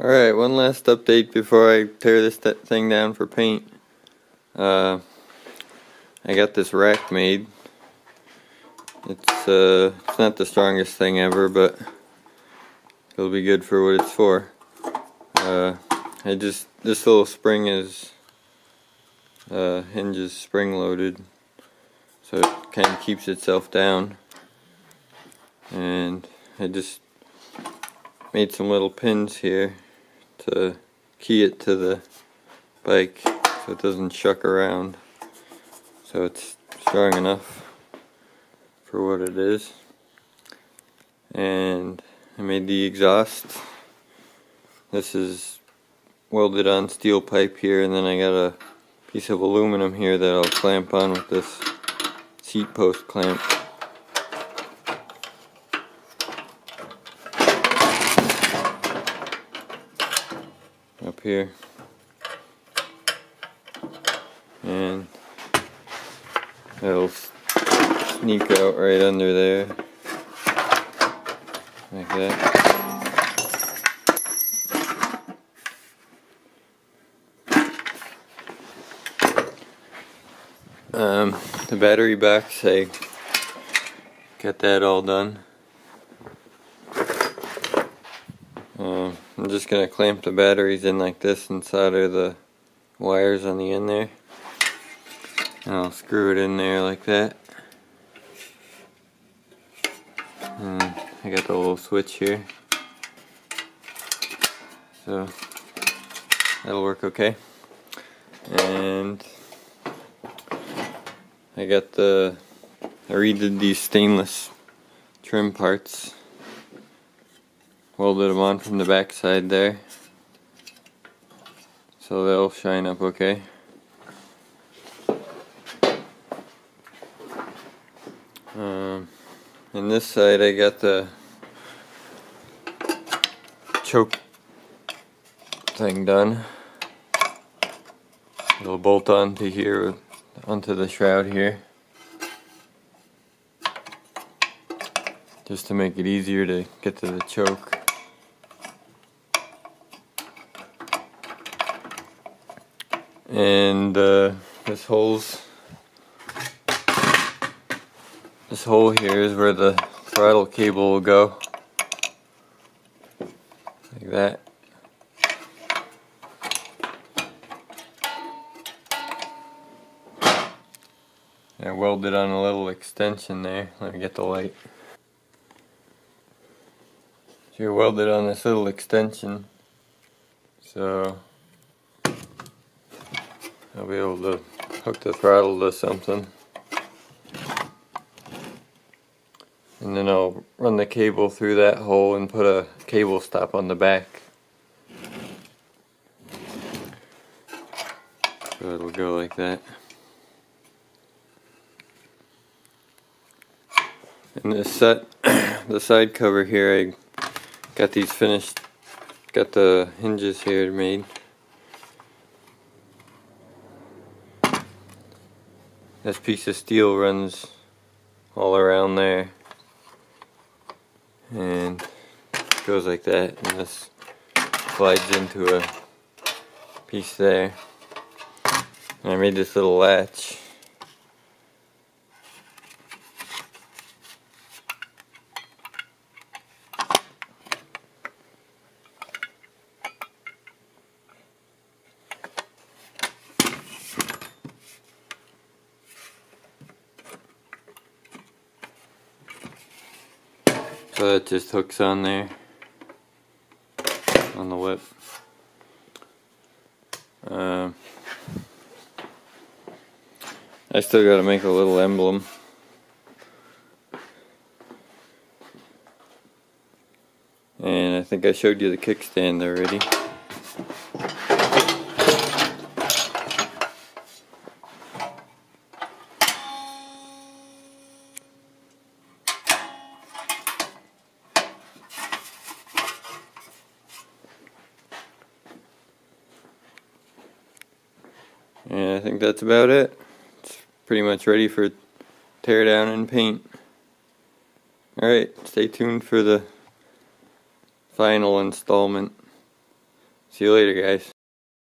Alright, one last update before I tear this thing down for paint. Uh, I got this rack made. It's, uh, it's not the strongest thing ever, but it'll be good for what it's for. Uh, I just, this little spring is, uh, hinges spring loaded, so it kind of keeps itself down. And I just made some little pins here to key it to the bike so it doesn't shuck around. So it's strong enough for what it is. And I made the exhaust. This is welded on steel pipe here and then I got a piece of aluminum here that I'll clamp on with this seat post clamp here. And it'll sneak out right under there. Like that. Um, the battery box I got that all done Um, I'm just going to clamp the batteries in like this and solder the wires on the end there. And I'll screw it in there like that. And I got the little switch here. So that'll work okay. And I got the, I redid these stainless trim parts welded them on from the back side there. So they'll shine up okay? Um, and this side I got the choke thing done. It'll bolt onto here onto the shroud here. Just to make it easier to get to the choke and uh, this hole's this hole here is where the throttle cable will go. Like that. I welded on a little extension there. Let me get the light. So you welded on this little extension. So I'll be able to hook the throttle to something. And then I'll run the cable through that hole and put a cable stop on the back. So it'll go like that. And this set, the side cover here, I got these finished, got the hinges here made. This piece of steel runs all around there and goes like that and this slides into a piece there. And I made this little latch So that just hooks on there on the whip. Uh, I still got to make a little emblem. And I think I showed you the kickstand already. And I think that's about it. It's pretty much ready for tear down and paint. Alright, stay tuned for the final installment. See you later, guys.